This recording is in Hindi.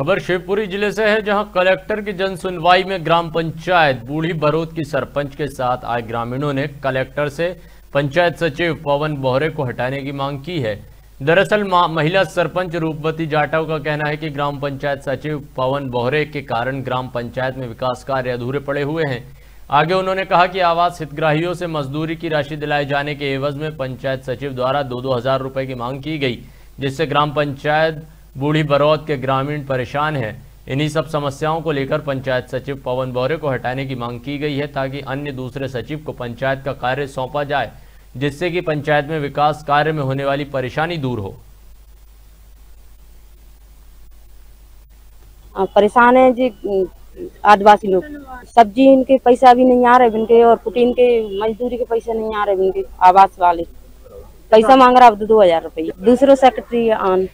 खबर शिवपुरी ज़िले से है, जहाँ कलेक्टर की जन सुनवाई में ग्राम पंचायत बूढ़ी बरोद की सरपंच के साथ आए ग्रामीणों ने कलेक्टर से पंचायत सचिव पवन बोहरे को हटाने की मांग की है। दरअसल महिला सरपंच रूपवती जाटव का कहना है कि ग्राम पंचायत सचिव पवन बोहरे के कारण ग्राम पंचायत में विकास कार्य अधूरे पड़े हुए हैं। आगे उन्होंने कहा कि आवास हितग्राहियों से मजदूरी की राशि दिलाए जाने के एवज में पंचायत सचिव द्वारा दो दो हज़ार रुपए की मांग की गई, जिससे ग्राम पंचायत बूढ़ी बरौद के ग्रामीण परेशान हैं। इन्हीं सब समस्याओं को लेकर पंचायत सचिव पवन बौरे को हटाने की मांग की गई है ताकि अन्य दूसरे सचिव को पंचायत का कार्य सौंपा जाए, जिससे कि पंचायत में विकास कार्य में होने वाली परेशानी दूर हो। परेशान है जी, आदिवासी लोग। सब्ज़ी इनके पैसा भी नहीं आ रहे इनके और पुटीन के मजदूरी के पैसे नहीं आ रहे इनके, आवास वाले। पैसा मांग रहा दो हज़ार रुपये। दूसरे सेक्रेटरी आन